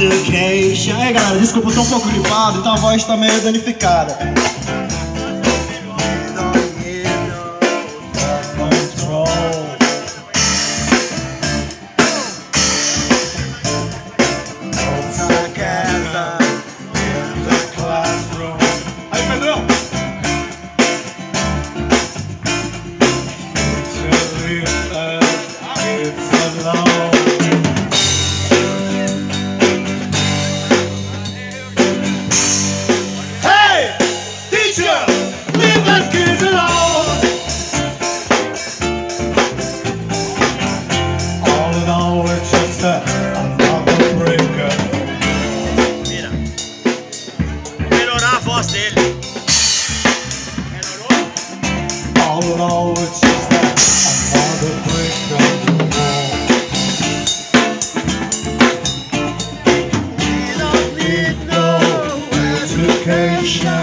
Education. É galera, desculpa, eu tô um pouco gripado, então a voz tá meio danificada. nós dele. All in all, it's just that another brick that the wall. We don't need no education.